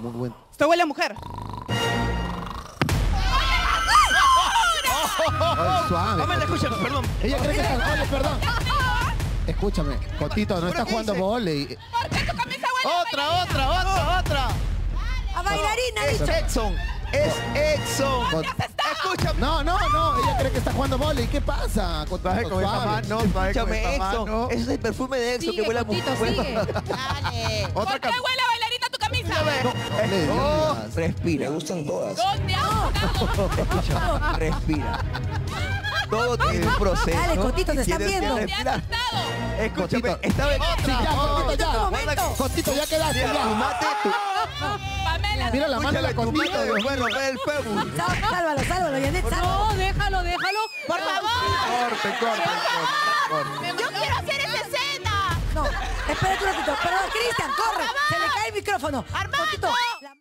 Muy buen. Esto huele a mujer. Ay, suave. Perdón. Ella cree que está... Oye, perdón. Escúchame, Cotito, no está qué jugando volei. ¿Por qué tu camisa huele a Otra, otra, otra, otra. A bailarina, ha Es dicho. Exxon. Es Exxon. Escúchame. No, no, no. Ella cree que está jugando volei. ¿Qué pasa? Baje con suave. mano, baje con mano. Ese es el perfume de Exxon que huele a mujer. Dale. Otra ¿Por qué huele Le No, digas. respira, ¿Dónde has respira. Todo tiene un proceso. Dale, Cotito, te están viendo. ¿Dónde has estado? Cotito. estaba en Sí, ya, Cotito, ya. Cotito, ya quedaste, ya. Pamela. Mira la mano de la Cotito. me a romper el fémur. Sál- Sálvalo, sálvalo, Yanet, sálvalo. No, déjalo, déjalo. Por favor. Corte, corte, corte. Yo quiero hacer esa escena. No, espérate un ratito. Perdón, Cristian, corre. Se le cae el micrófono. Armando.